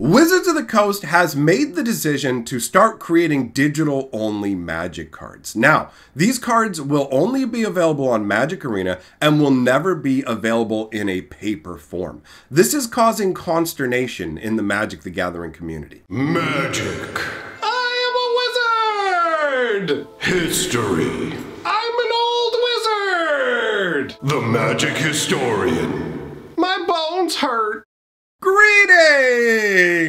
Wizards of the Coast has made the decision to start creating digital only Magic cards. Now, these cards will only be available on Magic Arena and will never be available in a paper form. This is causing consternation in the Magic the Gathering community. Magic. I am a wizard! History. I'm an old wizard! The magic historian. My bones hurt. Greetings!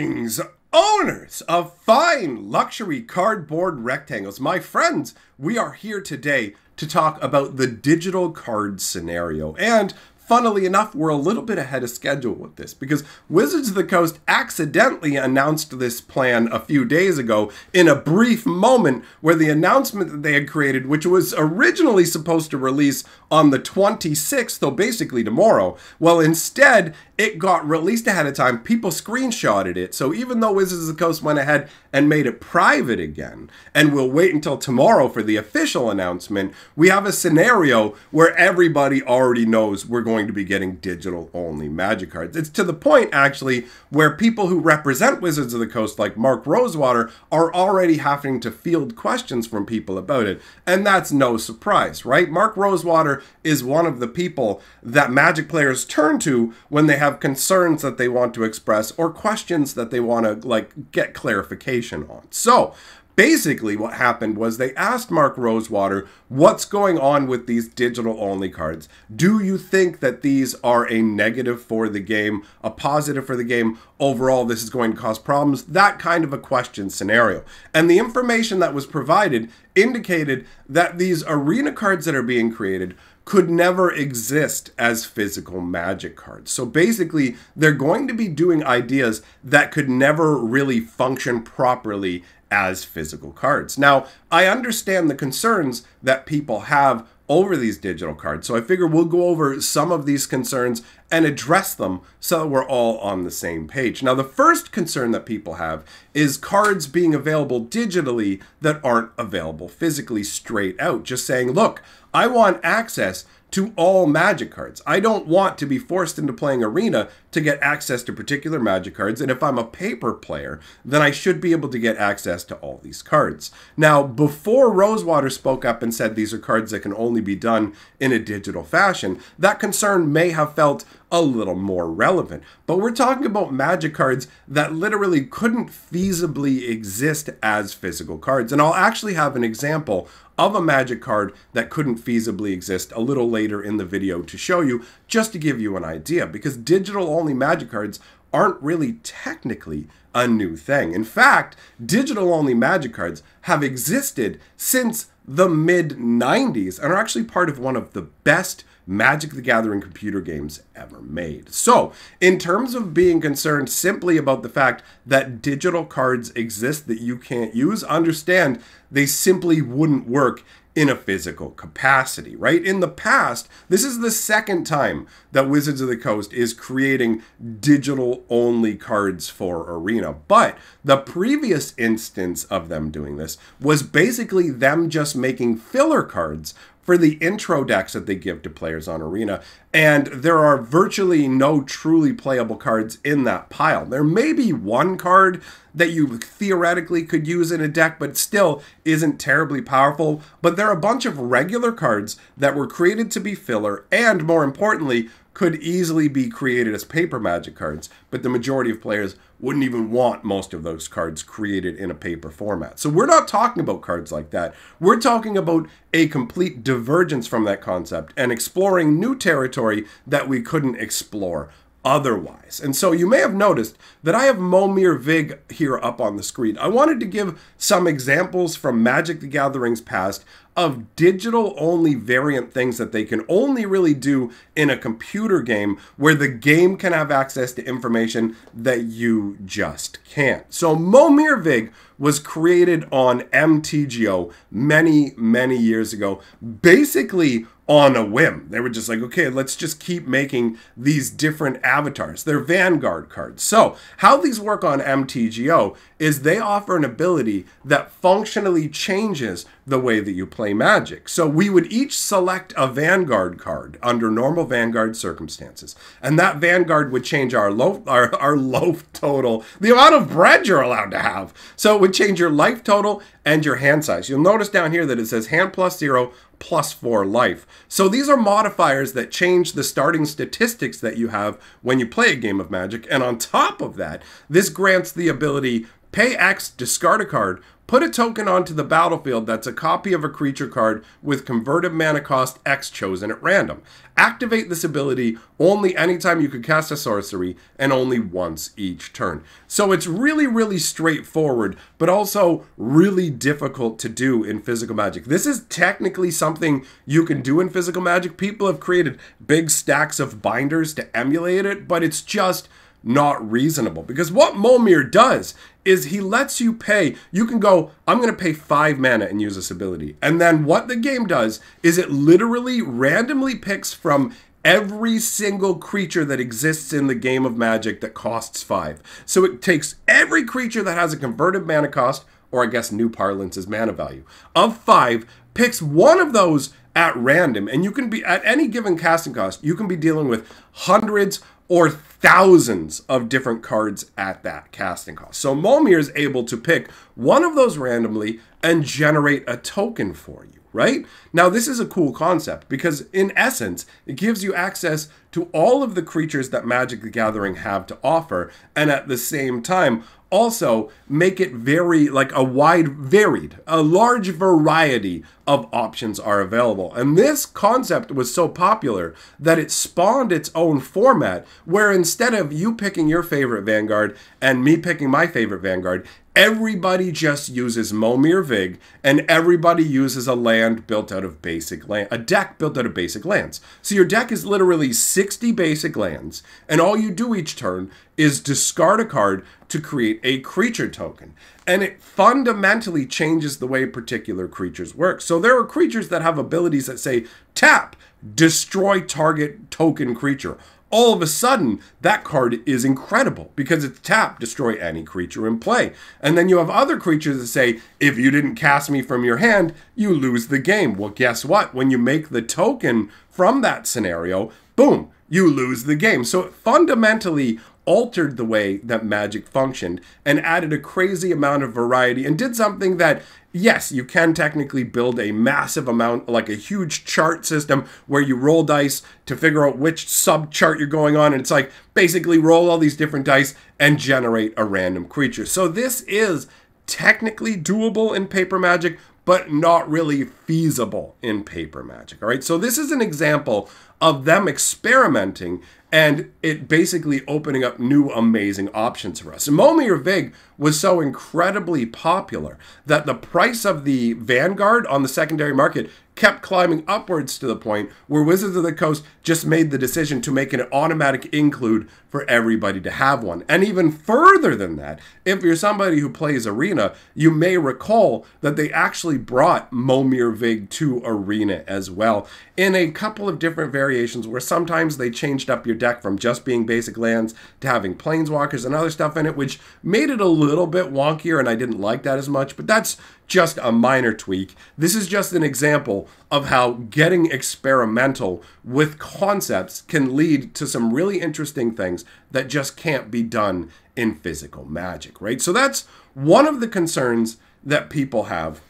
Owners of fine luxury cardboard rectangles. My friends, we are here today to talk about the digital card scenario. And funnily enough, we're a little bit ahead of schedule with this because Wizards of the Coast accidentally announced this plan a few days ago in a brief moment where the announcement that they had created, which was originally supposed to release on the 26th, so basically tomorrow, well, instead, it got released ahead of time. People screenshotted it. So even though Wizards of the Coast went ahead and made it private again, and we'll wait until tomorrow for the official announcement, we have a scenario where everybody already knows we're going to be getting digital only magic cards. It's to the point, actually, where people who represent Wizards of the Coast, like Mark Rosewater, are already having to field questions from people about it. And that's no surprise, right? Mark Rosewater is one of the people that Magic players turn to when they have have concerns that they want to express or questions that they want to like get clarification on. So, basically what happened was they asked Mark Rosewater what's going on with these digital only cards. Do you think that these are a negative for the game, a positive for the game? Overall, this is going to cause problems. That kind of a question scenario. And the information that was provided indicated that these arena cards that are being created could never exist as physical magic cards. So basically, they're going to be doing ideas that could never really function properly as physical cards. Now, I understand the concerns that people have over these digital cards. So I figure we'll go over some of these concerns and address them so that we're all on the same page. Now, the first concern that people have is cards being available digitally that aren't available physically straight out. Just saying, look, I want access to all magic cards. I don't want to be forced into playing Arena to get access to particular magic cards, and if I'm a paper player, then I should be able to get access to all these cards. Now, before Rosewater spoke up and said these are cards that can only be done in a digital fashion, that concern may have felt a little more relevant. But we're talking about magic cards that literally couldn't feasibly exist as physical cards. And I'll actually have an example of a magic card that couldn't feasibly exist a little later in the video to show you, just to give you an idea, because digital only magic cards aren't really technically a new thing. In fact, digital only magic cards have existed since the mid 90s and are actually part of one of the best Magic the Gathering computer games ever made. So, in terms of being concerned simply about the fact that digital cards exist that you can't use, understand they simply wouldn't work in a physical capacity, right? In the past, this is the second time that Wizards of the Coast is creating digital only cards for Arena. But the previous instance of them doing this was basically them just making filler cards for the intro decks that they give to players on Arena. And there are virtually no truly playable cards in that pile. There may be one card that you theoretically could use in a deck, but still isn't terribly powerful. But there are a bunch of regular cards that were created to be filler, and more importantly, could easily be created as paper magic cards, but the majority of players wouldn't even want most of those cards created in a paper format. So we're not talking about cards like that. We're talking about a complete divergence from that concept and exploring new territory that we couldn't explore otherwise. And so you may have noticed that I have Momir Vig here up on the screen. I wanted to give some examples from Magic the Gathering's past of digital only variant things that they can only really do in a computer game where the game can have access to information that you just can't. So Momir Vig was created on MTGO many, many years ago, basically on a whim. They were just like, okay, let's just keep making these different avatars. They're Vanguard cards. So, how these work on MTGO is they offer an ability that functionally changes the way that you play Magic. So, we would each select a Vanguard card under normal Vanguard circumstances. And that Vanguard would change our loaf, our, our loaf total, the amount of bread you're allowed to have. So, it would change your life total and your hand size. You'll notice down here that it says hand plus zero plus 4 life. So these are modifiers that change the starting statistics that you have when you play a game of Magic. And on top of that, this grants the ability pay X, discard a card, Put a token onto the battlefield that's a copy of a creature card with converted mana cost X chosen at random. Activate this ability only anytime you could cast a sorcery and only once each turn. So it's really, really straightforward, but also really difficult to do in physical magic. This is technically something you can do in physical magic. People have created big stacks of binders to emulate it, but it's just not reasonable. Because what Momir does is he lets you pay. You can go, I'm going to pay five mana and use this ability. And then what the game does is it literally randomly picks from every single creature that exists in the game of Magic that costs five. So it takes every creature that has a converted mana cost, or I guess new parlance is mana value, of five, picks one of those at random. And you can be, at any given casting cost, you can be dealing with hundreds or thousands of different cards at that casting cost. So Momir is able to pick one of those randomly and generate a token for you, right? Now, this is a cool concept because, in essence, it gives you access to all of the creatures that Magic the Gathering have to offer, and at the same time, also make it very like a wide varied a large variety of options are available and this concept was so popular that it spawned its own format where instead of you picking your favorite vanguard and me picking my favorite vanguard everybody just uses Momir Vig, and everybody uses a land built out of basic land, a deck built out of basic lands. So your deck is literally 60 basic lands, and all you do each turn is discard a card to create a creature token. And it fundamentally changes the way particular creatures work. So there are creatures that have abilities that say tap, destroy target token creature all of a sudden that card is incredible because it's tap, destroy any creature in play. And then you have other creatures that say, if you didn't cast me from your hand, you lose the game. Well, guess what? When you make the token from that scenario, boom, you lose the game. So fundamentally altered the way that magic functioned and added a crazy amount of variety and did something that yes you can technically build a massive amount like a huge chart system where you roll dice to figure out which sub chart you're going on. And it's like basically roll all these different dice and generate a random creature. So this is technically doable in paper magic but not really feasible in paper magic all right? So this is an example of them experimenting and it basically opening up new amazing options for us. Momir Vig was so incredibly popular that the price of the Vanguard on the secondary market kept climbing upwards to the point where Wizards of the Coast just made the decision to make an automatic include for everybody to have one. And even further than that, if you're somebody who plays Arena, you may recall that they actually brought Momir Vig to Arena as well in a couple of different variations where sometimes they changed up your deck from just being basic lands to having planeswalkers and other stuff in it, which made it a little bit wonkier and I didn't like that as much, but that's just a minor tweak. This is just an example of how getting experimental with concepts can lead to some really interesting things that just can't be done in physical magic, right? So that's one of the concerns that people have.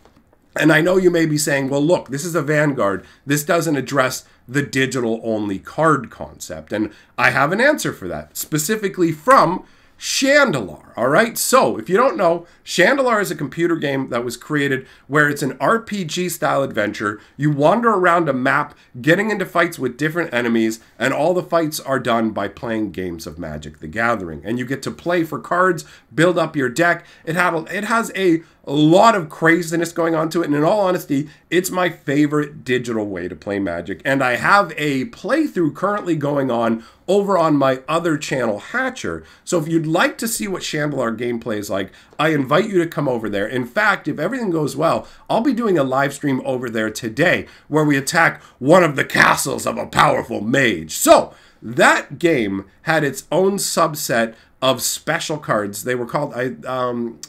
And I know you may be saying, well, look, this is a Vanguard. This doesn't address the digital only card concept. And I have an answer for that, specifically from Shandalar. All right. So, if you don't know, Shandalar is a computer game that was created where it's an RPG style adventure. You wander around a map, getting into fights with different enemies, and all the fights are done by playing games of Magic the Gathering. And you get to play for cards, build up your deck. It had it has a a lot of craziness going on to it. And in all honesty, it's my favorite digital way to play Magic. And I have a playthrough currently going on over on my other channel, Hatcher. So if you'd like to see what Shandalar gameplay is like, I invite you to come over there. In fact, if everything goes well, I'll be doing a live stream over there today where we attack one of the castles of a powerful mage. So that game had its own subset of special cards. They were called I um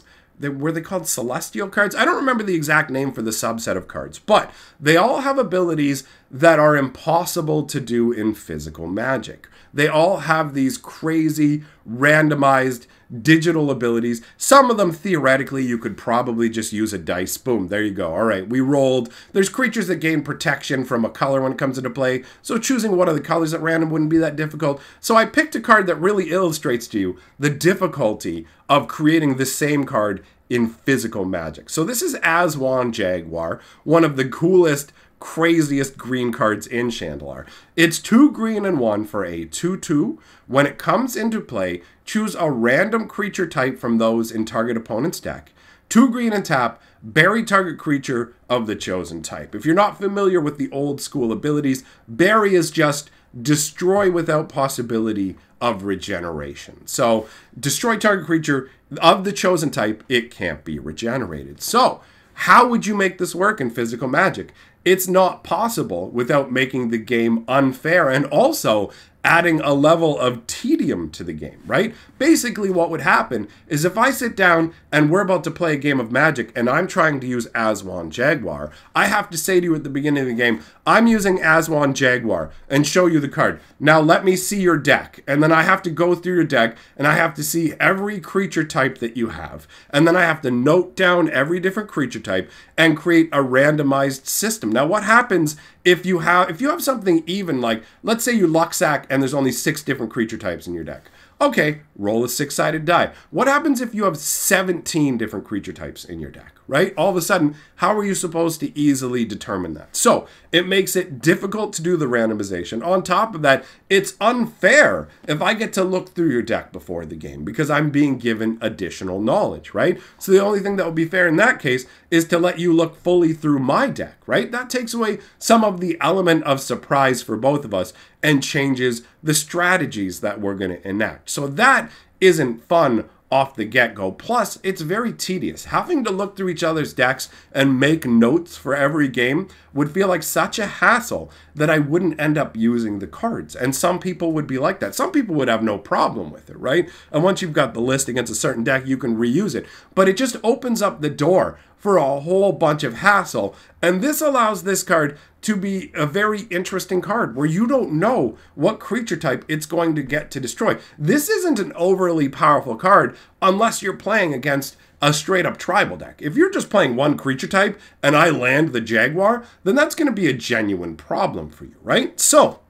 they, were they called celestial cards? I don't remember the exact name for the subset of cards, but they all have abilities that are impossible to do in physical magic. They all have these crazy randomized digital abilities. Some of them theoretically you could probably just use a dice. Boom, there you go. All right, we rolled. There's creatures that gain protection from a color when it comes into play, so choosing one of the colors at random wouldn't be that difficult. So I picked a card that really illustrates to you the difficulty of creating the same card in physical magic. So this is Aswan Jaguar, one of the coolest craziest green cards in Shandalar. It's two green and one for a 2 2. When it comes into play, choose a random creature type from those in target opponent's deck. Two green and tap, bury target creature of the chosen type. If you're not familiar with the old school abilities, bury is just destroy without possibility of regeneration. So, destroy target creature of the chosen type, it can't be regenerated. So, how would you make this work in physical magic? It's not possible without making the game unfair. And also adding a level of tedium to the game, right? Basically, what would happen is if I sit down and we're about to play a game of Magic and I'm trying to use Aswan Jaguar, I have to say to you at the beginning of the game, I'm using Aswan Jaguar and show you the card. Now let me see your deck. And then I have to go through your deck and I have to see every creature type that you have. And then I have to note down every different creature type and create a randomized system. Now what happens if you have if you have something even like let's say you luck sack and there's only six different creature types in your deck. Okay, roll a six sided die. What happens if you have 17 different creature types in your deck, right? All of a sudden, how are you supposed to easily determine that? So it makes it difficult to do the randomization. On top of that, it's unfair if I get to look through your deck before the game because I'm being given additional knowledge, right? So the only thing that would be fair in that case is to let you look fully through my deck, right? That takes away some of the element of surprise for both of us and changes the strategies that we're going to enact. So that isn't fun off the get go. Plus, it's very tedious. Having to look through each other's decks and make notes for every game would feel like such a hassle that I wouldn't end up using the cards. And some people would be like that. Some people would have no problem with it, right? And once you've got the list against a certain deck, you can reuse it. But it just opens up the door for a whole bunch of hassle. And this allows this card to be a very interesting card where you don't know what creature type it's going to get to destroy. This isn't an overly powerful card unless you're playing against a straight up tribal deck. If you're just playing one creature type and I land the Jaguar, then that's going to be a genuine problem for you, right? So,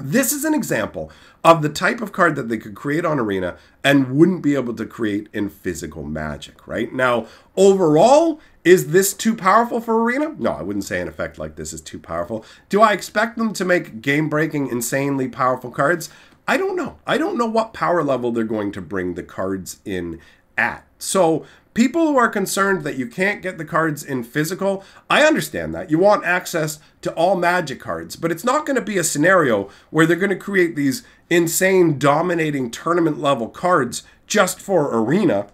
this is an example of the type of card that they could create on Arena and wouldn't be able to create in physical magic, right? Now, overall, is this too powerful for Arena? No, I wouldn't say an effect like this is too powerful. Do I expect them to make game breaking, insanely powerful cards? I don't know. I don't know what power level they're going to bring the cards in at. So, people who are concerned that you can't get the cards in physical, I understand that. You want access to all magic cards, but it's not going to be a scenario where they're going to create these insane, dominating tournament level cards just for Arena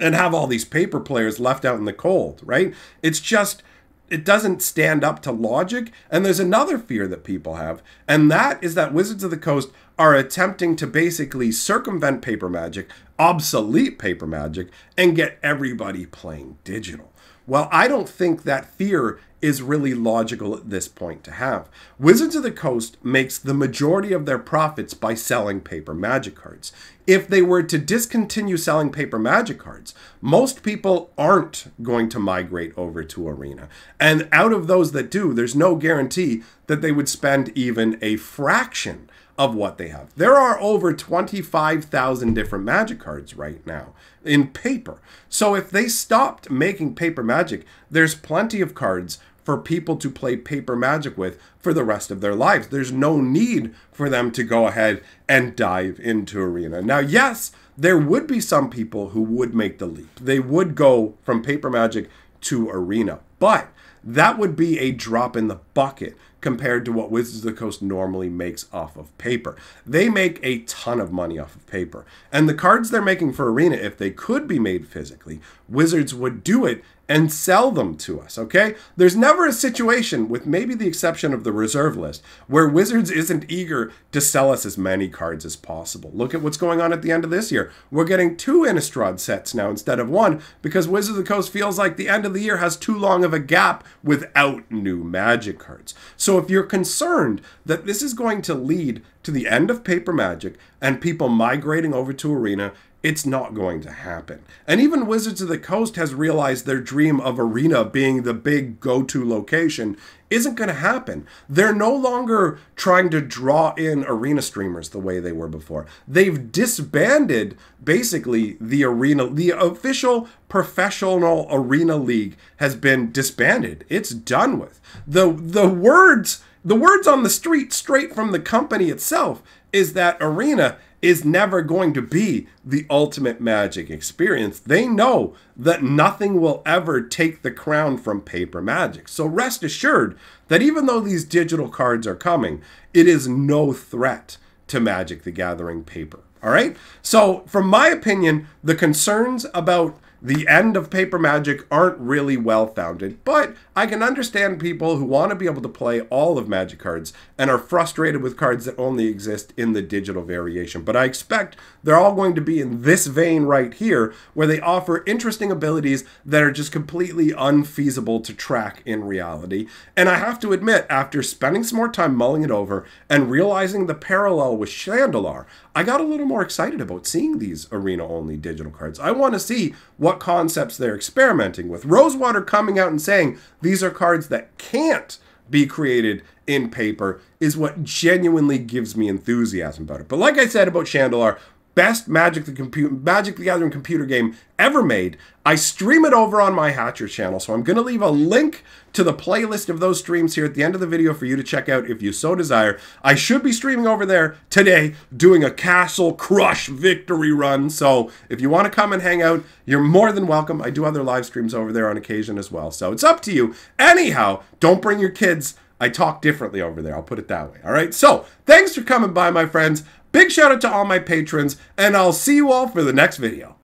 and have all these paper players left out in the cold, right? It's just it doesn't stand up to logic. And there's another fear that people have, and that is that Wizards of the Coast are attempting to basically circumvent paper magic, obsolete paper magic, and get everybody playing digital. Well, I don't think that fear is really logical at this point to have. Wizards of the Coast makes the majority of their profits by selling paper magic cards. If they were to discontinue selling paper magic cards, most people aren't going to migrate over to Arena. And out of those that do, there's no guarantee that they would spend even a fraction of what they have. There are over 25,000 different magic cards right now in paper. So if they stopped making paper magic, there's plenty of cards for people to play paper magic with for the rest of their lives. There's no need for them to go ahead and dive into Arena. Now, yes, there would be some people who would make the leap. They would go from paper magic to arena. But that would be a drop in the bucket compared to what Wizards of the Coast normally makes off of paper. They make a ton of money off of paper. And the cards they're making for Arena, if they could be made physically, Wizards would do it and sell them to us, okay? There's never a situation, with maybe the exception of the reserve list, where Wizards isn't eager to sell us as many cards as possible. Look at what's going on at the end of this year. We're getting two Innistrad sets now instead of one because Wizards of the Coast feels like the end of the year has too long of a gap without new Magic cards. So if you're concerned that this is going to lead to the end of paper Magic and people migrating over to Arena, it's not going to happen. And even Wizards of the Coast has realized their dream of Arena being the big go to location isn't going to happen. They're no longer trying to draw in arena streamers the way they were before. They've disbanded basically the arena, the official professional arena league has been disbanded. It's done with. The the words the words on the street straight from the company itself is that arena is never going to be the ultimate magic experience. They know that nothing will ever take the crown from paper magic. So rest assured that even though these digital cards are coming, it is no threat to Magic the Gathering paper. All right? So, from my opinion, the concerns about the end of paper magic aren't really well founded, but I can understand people who want to be able to play all of magic cards and are frustrated with cards that only exist in the digital variation. But I expect they're all going to be in this vein right here, where they offer interesting abilities that are just completely unfeasible to track in reality. And I have to admit, after spending some more time mulling it over and realizing the parallel with Shandalar, I got a little more excited about seeing these arena only digital cards. I want to see what concepts they're experimenting with. Rosewater coming out and saying these are cards that can't be created in paper is what genuinely gives me enthusiasm about it. But like I said about Shandalar, best Magic the Computer Magic the Gathering computer game ever made. I stream it over on my Hatcher channel, so I'm going to leave a link to the playlist of those streams here at the end of the video for you to check out if you so desire. I should be streaming over there today doing a Castle Crush victory run, so if you want to come and hang out, you're more than welcome. I do other live streams over there on occasion as well, so it's up to you. Anyhow, don't bring your kids. I talk differently over there. I'll put it that way. All right. So thanks for coming by, my friends. Big shout out to all my patrons, and I'll see you all for the next video.